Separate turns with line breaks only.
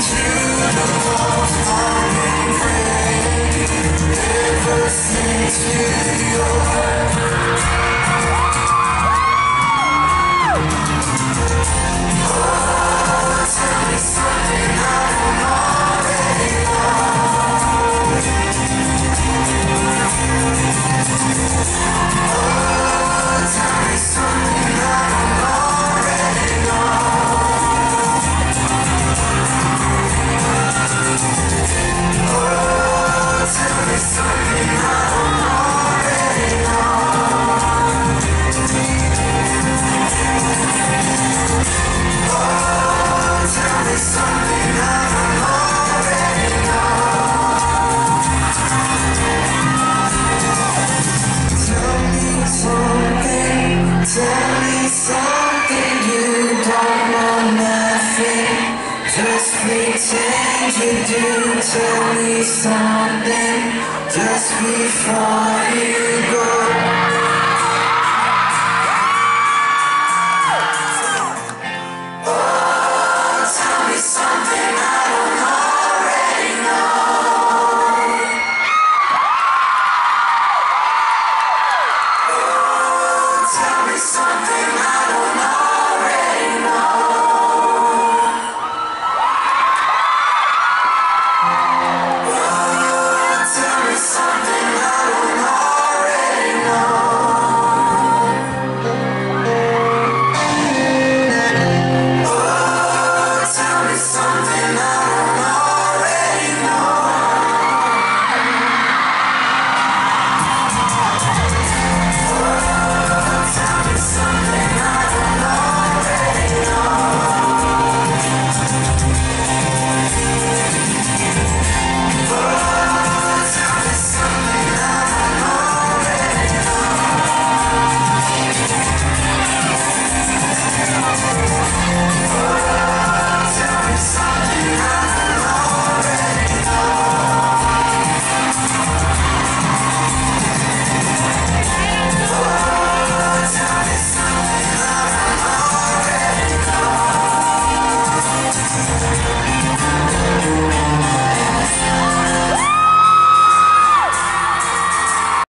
Never to your Just pretend you do, tell me something. Just before you go.